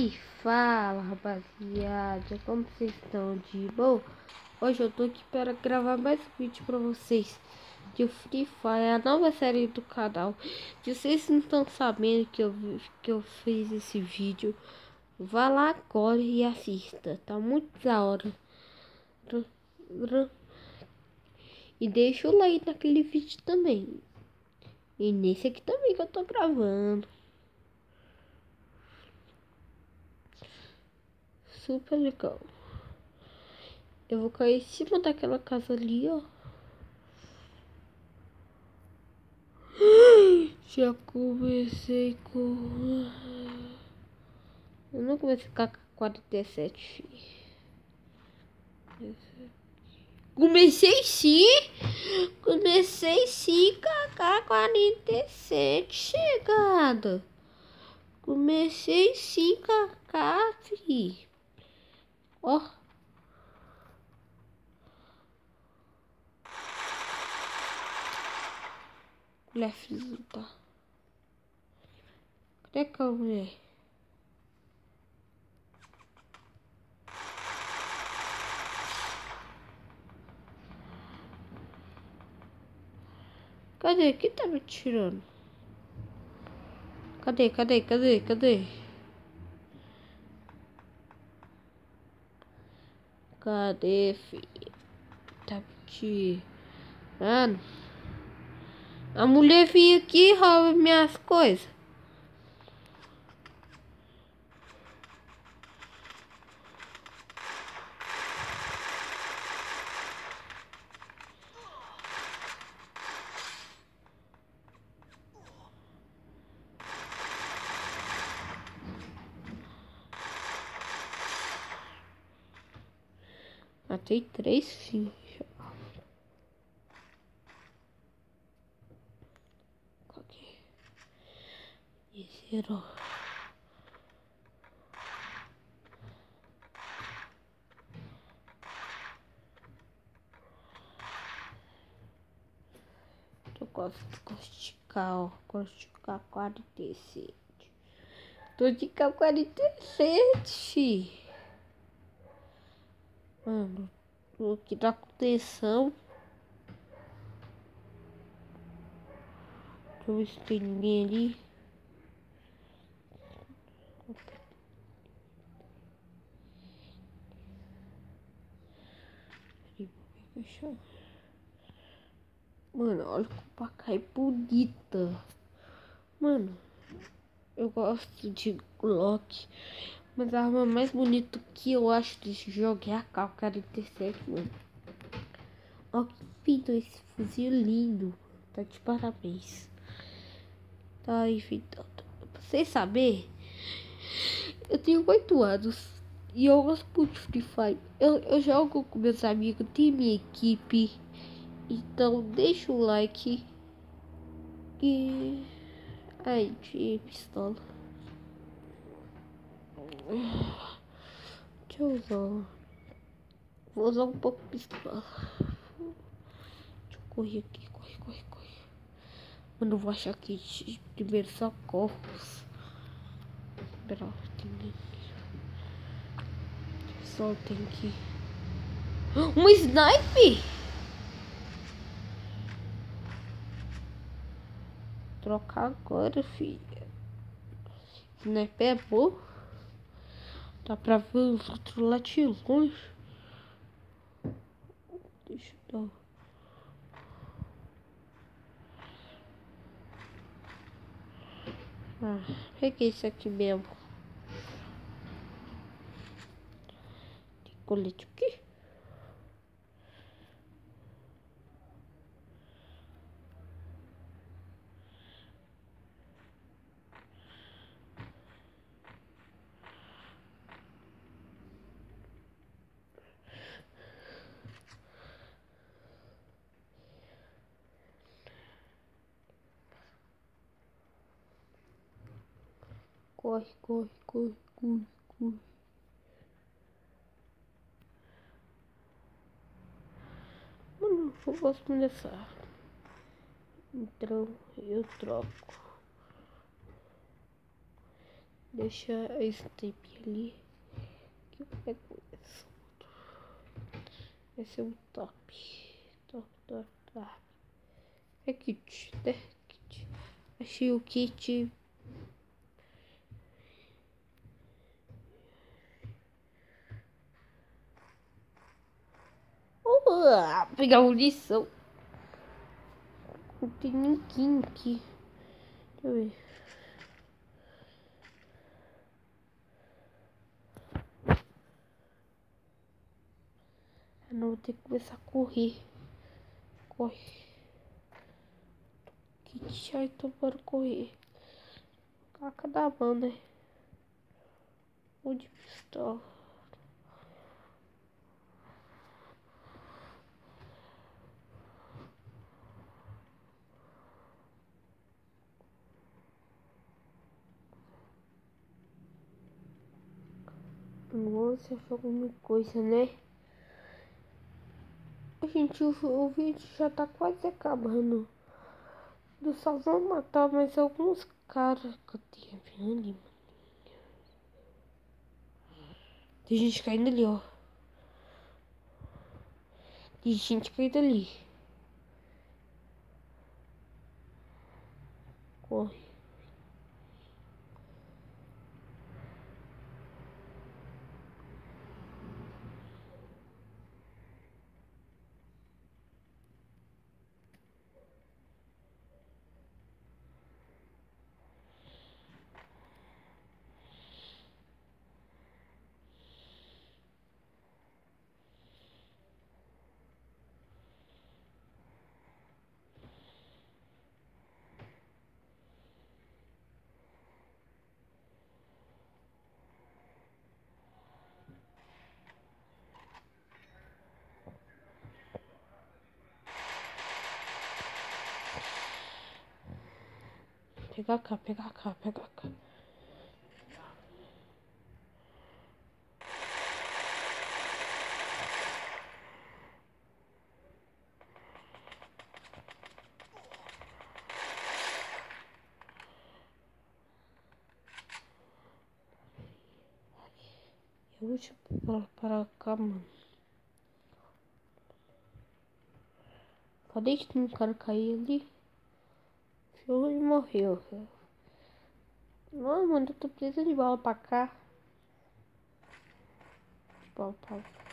E fala rapaziada, como vocês estão de boa? Hoje eu tô aqui para gravar mais um vídeo para vocês de Free Fire, a nova série do canal. Se vocês não estão sabendo que eu, que eu fiz esse vídeo, vá lá agora e assista, tá muito da hora. E deixa o like naquele vídeo também. E nesse aqui também que eu tô gravando. Super legal. Eu vou cair em cima daquela casa ali, ó. Já comecei com... Eu não comecei com a 47, Comecei sim! Comecei sim com a 47 chegada. Comecei sim com a K, Ó. Oh. Mulher filha Cadê que a mulher? Cadê? Quem tá me tirando? Cadê? Cadê? Cadê? Cadê? Cadê, filho? Tá tirando. A mulher veio aqui e rouba minhas coisas. Matei três fichas. Ok. E zero. Eu gosto de esticar, ó. Gosto de ficar 47. Tô de 47. Mano, o que tá acontecendo? Deixa eu ver se tem ninguém ali. Mano, olha como a é bonita. Mano, eu gosto de Glock. Mas a arma mais bonita que eu acho desse jogo é a K-47, mano. Ó que lindo esse fuzil lindo. Tá de parabéns. Tá aí, então. Pra vocês saberem, eu tenho 8 anos. E eu gosto muito de Free Fire. Eu, eu jogo com meus amigos, tem minha equipe. Então deixa o like. E... Ai, de pistola. Deixa eu usar. Vou usar um pouco de pistola. Deixa eu correr aqui. Corre, corre, corre. Mano, eu vou achar aqui de primeiro socorros. Esperar, tem Só tem que. Um snipe! Trocar agora, filha. Sniper é bom. Dá pra ver os outros longe. Deixa eu dar. Ah, peguei isso aqui mesmo. Tem colete aqui. Corre, corre, corre, corre, corre. Mano, eu posso começar. Então eu troco. Deixa esse tape ali. Que eu pego esse Esse é o top. Top, top, top. É kit, é kit. Achei o kit. Uh, pegar munição. Não tem ninguém aqui. Deixa eu ver. Eu não vou ter que começar a correr. Corre. Que tchau, então bora correr. Caca da mão, né? Onde pistola. Achou alguma coisa, né? A gente, o, o vídeo já tá quase acabando. Do só vão matar mais alguns caras eu tinha vendo ali, Tem gente caindo ali, ó. Tem gente caindo ali. Corre. Pegar cá, pegar cá, pegar cá. Eu vou te para, para cá, mano. Falei que ali. Ele morreu. Mano, eu tô precisando de bola pra cá. De bola pra cá.